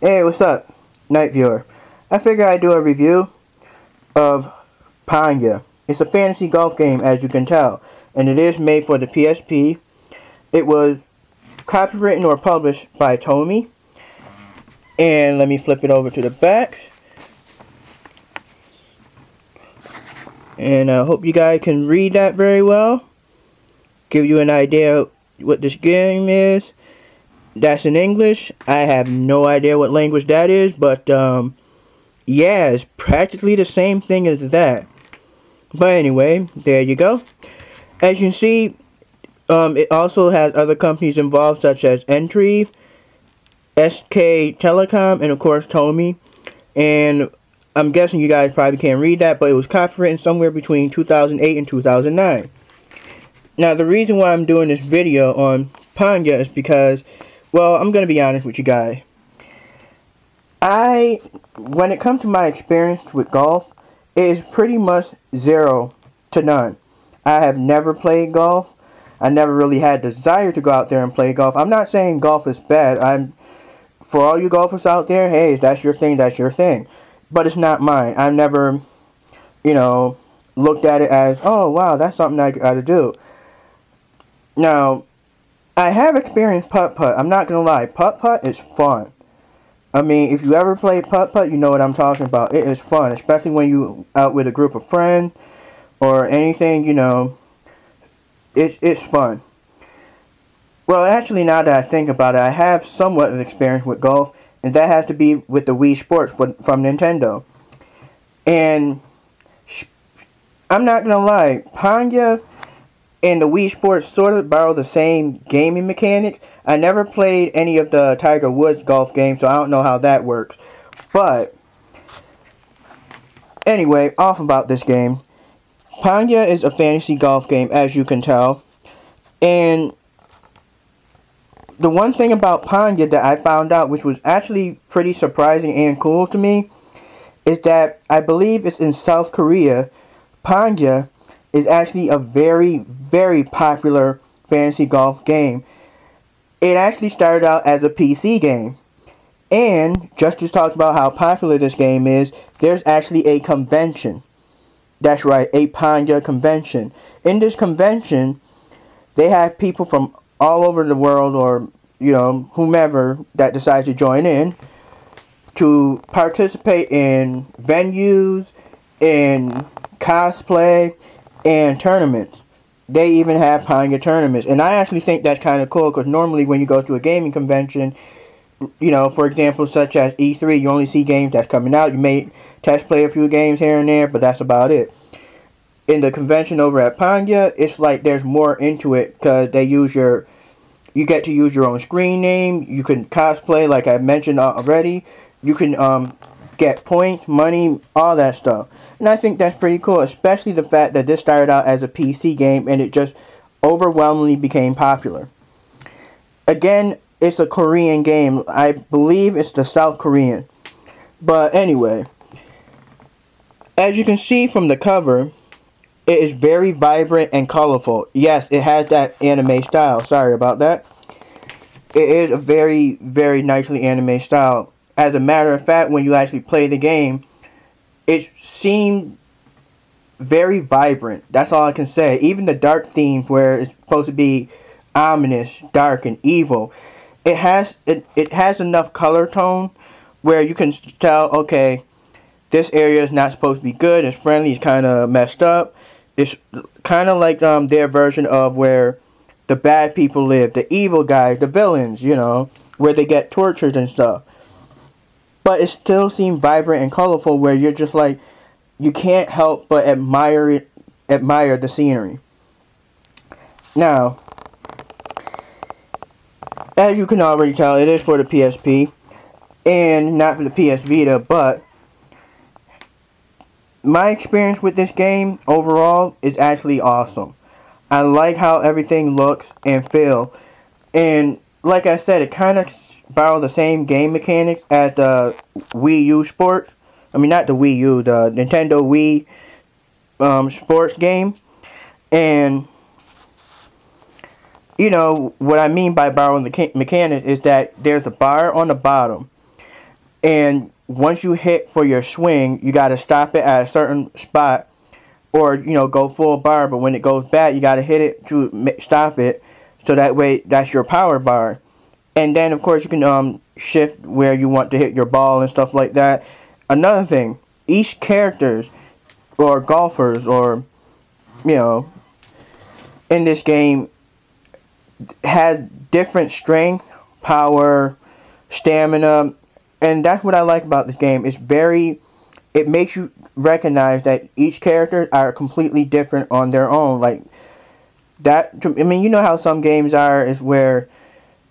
Hey, what's up, Night Viewer? I figure I'd do a review of Pangya. It's a fantasy golf game, as you can tell, and it is made for the PSP. It was copywritten or published by Tomy. And let me flip it over to the back. And I hope you guys can read that very well. Give you an idea what this game is. That's in English. I have no idea what language that is, but um, yeah, it's practically the same thing as that. But anyway, there you go. As you can see, um, it also has other companies involved such as NTREEV, SK Telecom, and of course Tomy. And I'm guessing you guys probably can't read that, but it was copywritten somewhere between 2008 and 2009. Now, the reason why I'm doing this video on Pangya is because, well, I'm going to be honest with you guys. I, when it comes to my experience with golf, it is pretty much zero to none. I have never played golf. I never really had desire to go out there and play golf. I'm not saying golf is bad. I'm for all you golfers out there, hey, that's your thing, that's your thing. But it's not mine. I've never, you know, looked at it as, oh, wow, that's something I got to do. Now, I have experienced putt-putt. I'm not to lie. Putt-putt is fun. I mean, if you ever play putt-putt, you know what I'm talking about. It is fun, especially when you out with a group of friends or anything, you know. It's, it's fun. Well, actually, now that I think about it, I have somewhat of experience with golf, and that has to be with the Wii Sports from Nintendo. And I'm not gonna lie, Pangya and the Wii Sports sort of borrow the same gaming mechanics. I never played any of the Tiger Woods golf games, so I don't know how that works. But anyway, off about this game. Pangya is a fantasy golf game, as you can tell, and the one thing about Pangya that I found out, which was actually pretty surprising and cool to me, is that I believe it's in South Korea. Pangya is actually a very, very popular fantasy golf game. It actually started out as a PC game. And just to talk about how popular this game is, there's actually a convention. That's right, a Pangya convention. In this convention, they have people from all over the world or, you know, whomever that decides to join in to participate in venues, in cosplay, and tournaments. They even have Pangya tournaments. And I actually think that's kind of cool because normally when you go to a gaming convention, you know, for example, such as E3, you only see games that's coming out. You may test play a few games here and there, but that's about it in the convention over at Pangya, it's like there's more into it because they use your, you get to use your own screen name. You can cosplay, like I mentioned already. You can um, get points, money, all that stuff. And I think that's pretty cool, especially the fact that this started out as a PC game and it just overwhelmingly became popular. Again, it's a Korean game. I believe it's the South Korean. But anyway, as you can see from the cover, it is very vibrant and colorful. Yes, it has that anime style. Sorry about that. It is a very, very nicely anime style. As a matter of fact, when you actually play the game, it seemed very vibrant. That's all I can say. Even the dark themes where it's supposed to be ominous, dark, and evil, it has it, it has enough color tone where you can tell, okay, this area is not supposed to be good, it's friendly, it's kind of messed up it's kind of like um their version of where the bad people live, the evil guys, the villains, you know, where they get tortured and stuff. But it still seems vibrant and colorful where you're just like you can't help but admire it admire the scenery. Now, as you can already tell, it is for the PSP and not for the PS Vita, but my experience with this game overall is actually awesome. I like how everything looks and feel. And like I said, it kind of borrows the same game mechanics as the Wii U Sports. I mean, not the Wii U, the Nintendo Wii um, Sports game. And, you know, what I mean by borrowing the mechanics is that there's a bar on the bottom. and once you hit for your swing, you got to stop it at a certain spot, or you know go full bar. But when it goes bad, you got to hit it to stop it, so that way that's your power bar. And then of course you can um shift where you want to hit your ball and stuff like that. Another thing, each characters or golfers or you know in this game has different strength, power, stamina, and that's what I like about this game. It's very it makes you recognize that each character are completely different on their own. Like that I mean, you know how some games are is where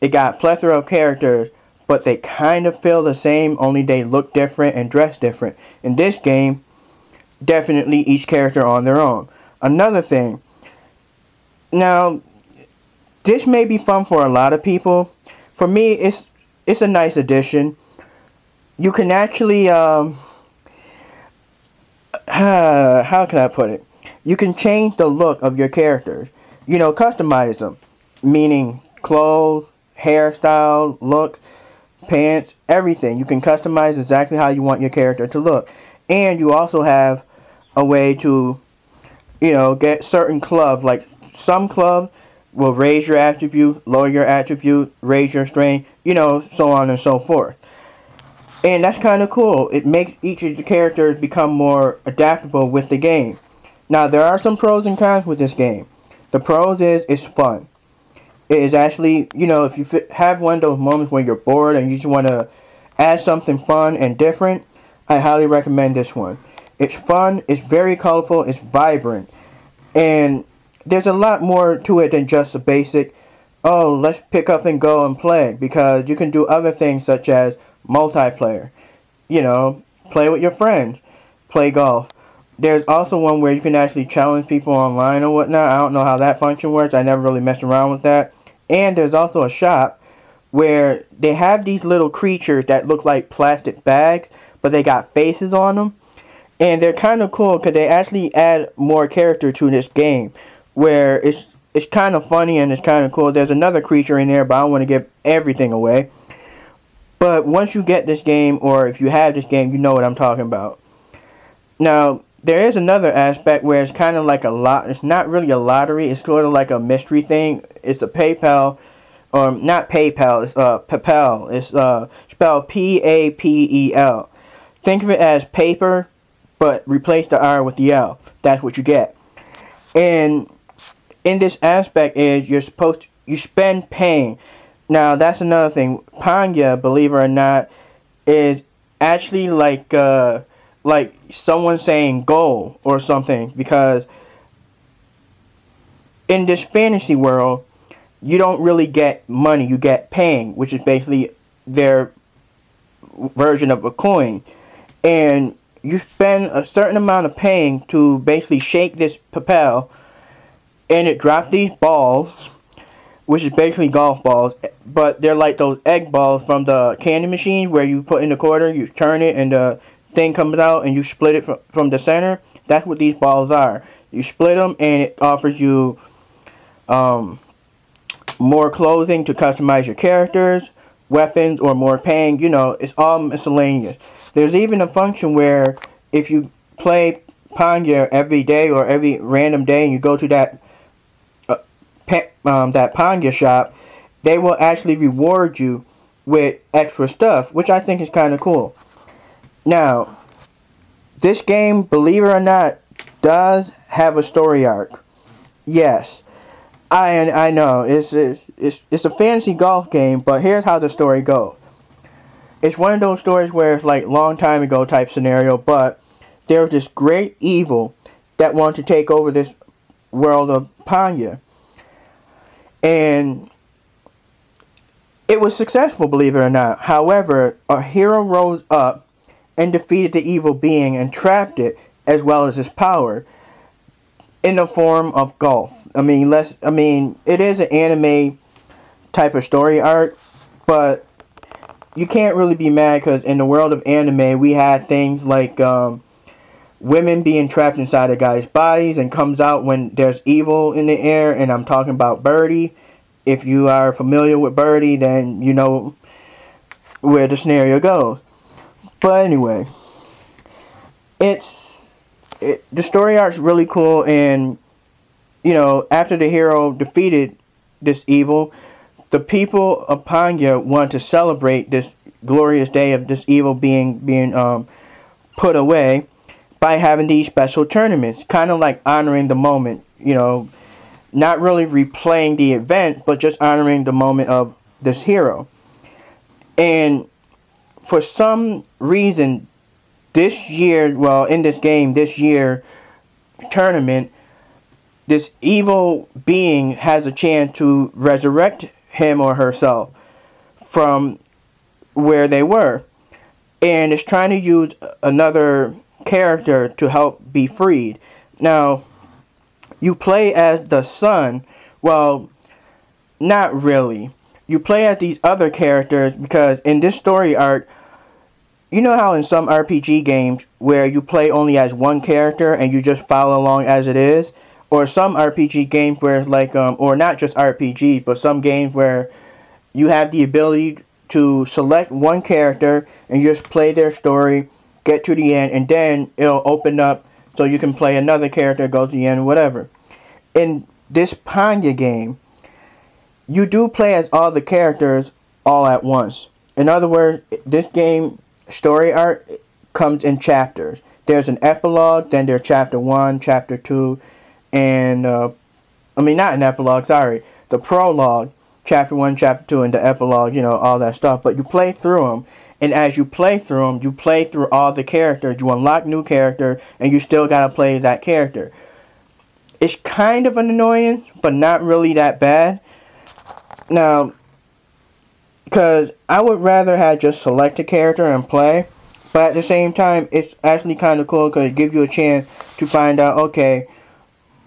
it got plethora of characters but they kind of feel the same, only they look different and dress different. In this game, definitely each character on their own. Another thing, now, this may be fun for a lot of people. For me, it's it's a nice addition. You can actually, um, uh, how can I put it? You can change the look of your characters. You know, customize them, meaning clothes, hairstyle, look pants, everything. You can customize exactly how you want your character to look. And you also have a way to, you know, get certain clubs. Like some clubs will raise your attribute, lower your attribute, raise your strength, you know, so on and so forth. And that's kind of cool. It makes each of the characters become more adaptable with the game. Now, there are some pros and cons with this game. The pros is it's fun it is actually, you know, if you have one of those moments when you're bored and you just want to add something fun and different, I highly recommend this one. It's fun, it's very colorful, it's vibrant, and there's a lot more to it than just the basic, oh, let's pick up and go and play, because you can do other things such as multiplayer, you know, play with your friends, play golf. There's also one where you can actually challenge people online or whatnot. I don't know how that function works. I never really messed around with that. And there's also a shop where they have these little creatures that look like plastic bags, but they got faces on them. And they're kind of cool because they actually add more character to this game, where it's it's kind of funny and it's kind of cool. There's another creature in there, but I don't want to give everything away. But once you get this game, or if you have this game, you know what I'm talking about. Now, there is another aspect where it's kind of like a lot. It's not really a lottery. It's sort of like a mystery thing. It's a PayPal, or um, not PayPal. It's uh PayPal. It's uh spelled P A P E L. Think of it as paper, but replace the R with the L. That's what you get. And in this aspect is you're supposed to, you spend paying. Now that's another thing. Pangya, believe it or not, is actually like uh like someone saying go or something because in this fantasy world you don't really get money you get paying which is basically their version of a coin. And you spend a certain amount of paying to basically shake this papel and it drops these balls which is basically golf balls but they're like those egg balls from the candy machine where you put in the quarter you turn it and the thing comes out and you split it from, from the center, that's what these balls are. You split them and it offers you um, more clothing to customize your characters, weapons, or more paying. You know, it's all miscellaneous. There's even a function where if you play Pangya every day or every random day and you go to that uh, um, that Pangya shop, they will actually reward you with extra stuff, which I think is kind of cool. Now, this game, believe it or not, does have a story arc. Yes. I I know it's, it's it's it's a fantasy golf game, but here's how the story goes. It's one of those stories where it's like long time ago type scenario, but there's this great evil that wanted to take over this world of Pangya, And it was successful, believe it or not. However, a hero rose up and defeated the evil being and trapped it as well as its power in the form of golf. I mean, less. I mean, it is an anime type of story arc, but you can't really be mad because in the world of anime, we had things like um, women being trapped inside a guy's bodies and comes out when there's evil in the air. And I'm talking about Birdie. If you are familiar with Birdie, then you know where the scenario goes. But anyway, it's it, the story arc's really cool, and you know, after the hero defeated this evil, the people of Pangya want to celebrate this glorious day of this evil being being um, put away by having these special tournaments, kind of like honoring the moment, you know, not really replaying the event, but just honoring the moment of this hero. And for some reason, this year, well, in this game, this year tournament, this evil being has a chance to resurrect him or herself from where they were. And is trying to use another character to help be freed. Now, you play as the son. Well, not really. You play as these other characters because in this story arc, you know how in some RPG games where you play only as one character and you just follow along as it is? Or some RPG games where like, um, or not just RPG, but some games where you have the ability to select one character and just play their story, get to the end, and then it'll open up so you can play another character, go to the end, whatever. In this Pangya game, you do play as all the characters all at once. In other words, this game story arc comes in chapters. There's an epilogue, then there's chapter 1, chapter 2, and, uh, I mean, not an epilogue, sorry, the prologue, chapter 1, chapter 2, and the epilogue, you know, all that stuff. But you play through them, and as you play through them, you play through all the characters. You unlock new characters, and you still gotta play that character. It's kind of an annoyance, but not really that bad. Now, because I would rather have just select a character and play, but at the same time, it's actually kind of cool because it gives you a chance to find out, okay,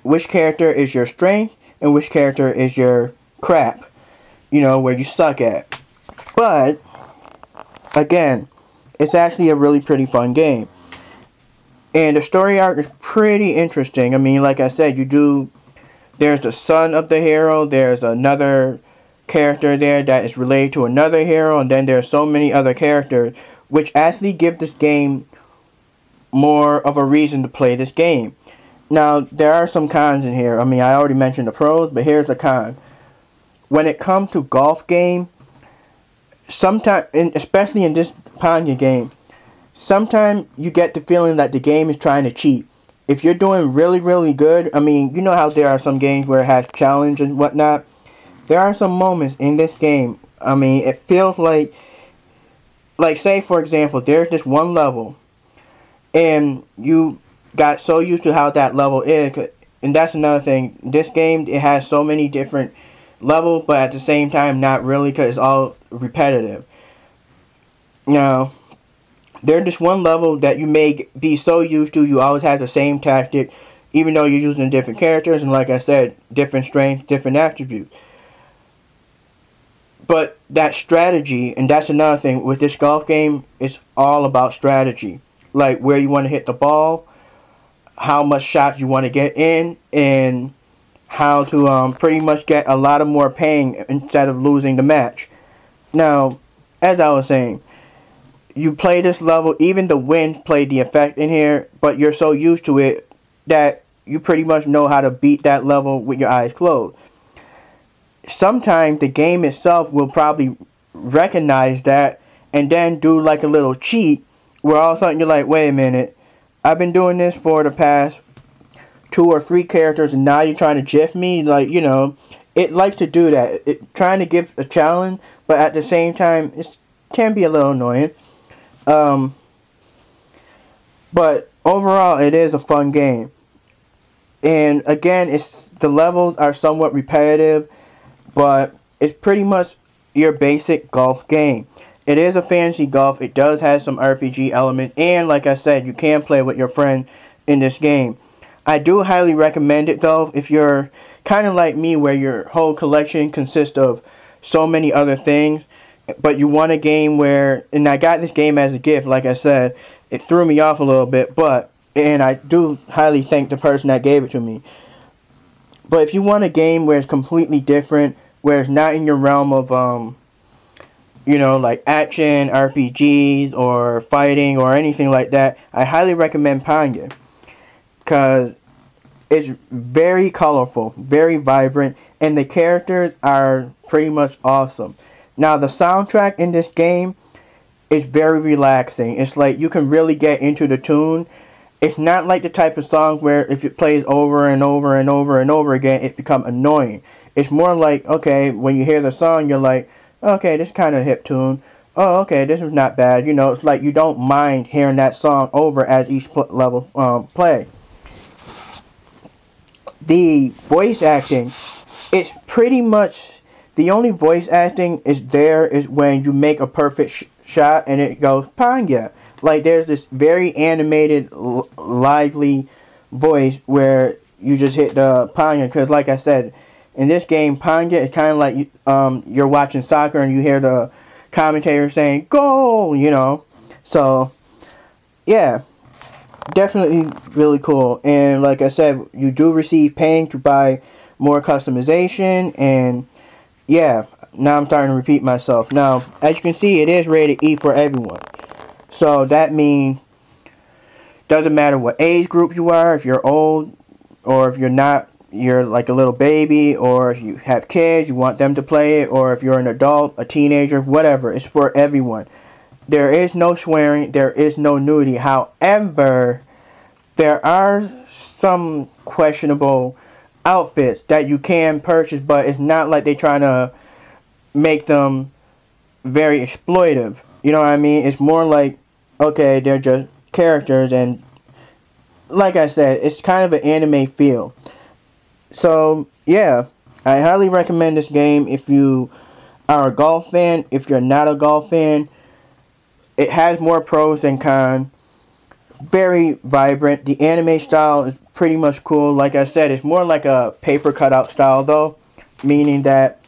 which character is your strength and which character is your crap you know, where you suck at. But, again, it's actually a really pretty fun game. And the story arc is pretty interesting. I mean, like I said, you do, there's the son of the hero, there's another character there that is related to another hero, and then there's so many other characters, which actually give this game more of a reason to play this game. Now, there are some cons in here. I mean, I already mentioned the pros, but here's a con when it comes to golf game, sometimes, especially in this Pangya game, sometimes you get the feeling that the game is trying to cheat. If you're doing really, really good, I mean, you know how there are some games where it has challenge and whatnot. There are some moments in this game. I mean, it feels like, like say for example, there's this one level, and you got so used to how that level is, and that's another thing. This game it has so many different levels, but at the same time, not really because it's all repetitive. Now, there's just one level that you may be so used to, you always have the same tactic, even though you're using different characters, and like I said, different strengths, different attributes. But that strategy, and that's another thing with this golf game, it's all about strategy. Like where you want to hit the ball, how much shots you want to get in, and how to um, pretty much get a lot of more paying instead of losing the match. Now, as I was saying, you play this level, even the wind played the effect in here, but you're so used to it that you pretty much know how to beat that level with your eyes closed. Sometimes the game itself will probably recognize that and then do like a little cheat where all of a sudden you're like, wait a minute, I've been doing this for the past two or three characters and now you're trying to jiff me? Like you know it likes to do that. It trying to give a challenge but at the same time it can be a little annoying. Um, but overall it is a fun game. And again it's the levels are somewhat repetitive but it's pretty much your basic golf game. It is a fantasy golf. It does have some rpg element and like i said you can play with your friend in this game. I do highly recommend it though if you're kind of like me where your whole collection consists of so many other things but you want a game where and I got this game as a gift like I said it threw me off a little bit but and I do highly thank the person that gave it to me. But if you want a game where it's completely different where it's not in your realm of um you know, like action, RPGs, or fighting, or anything like that, I highly recommend Pangya. Because it's very colorful, very vibrant, and the characters are pretty much awesome. Now, the soundtrack in this game is very relaxing. It's like you can really get into the tune. It's not like the type of song where if it plays over and over and over and over again, it become annoying. It's more like, okay, when you hear the song, you're like, okay, this kind of hip tune. Oh, okay, this is not bad. You know, it's like you don't mind hearing that song over as each level um, play. The voice acting, it's pretty much the only voice acting is there is when you make a perfect sh shot and it goes Pangya. Like there's this very animated, lively voice where you just hit the Pangya because, like I said, in this game, Pangya is kind of like um, you're watching soccer and you hear the commentator saying "goal," you know. So, yeah, definitely really cool. And like I said, you do receive paying to buy more customization. And yeah, now I'm starting to repeat myself. Now, as you can see, it is rated E for everyone. So that means doesn't matter what age group you are, if you're old or if you're not you're like a little baby or if you have kids, you want them to play it, or if you're an adult, a teenager, whatever. It's for everyone. There is no swearing, there is no nudity. However, there are some questionable outfits that you can purchase, but it's not like they're trying to make them very exploitive. You know what I mean? It's more like, okay, they're just characters, and like I said, it's kind of an anime feel. So, yeah, I highly recommend this game if you are a golf fan. If you're not a golf fan, it has more pros than cons. Very vibrant. The anime style is pretty much cool. Like I said, it's more like a paper cutout style, though, meaning that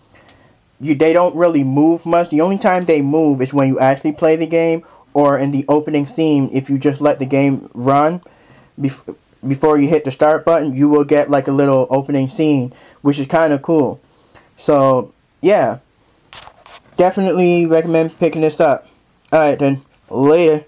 you they don't really move much. The only time they move is when you actually play the game or in the opening scene if you just let the game run before you hit the start button, you will get like a little opening scene, which is kind of cool. So, yeah. Definitely recommend picking this up. Alright then, later.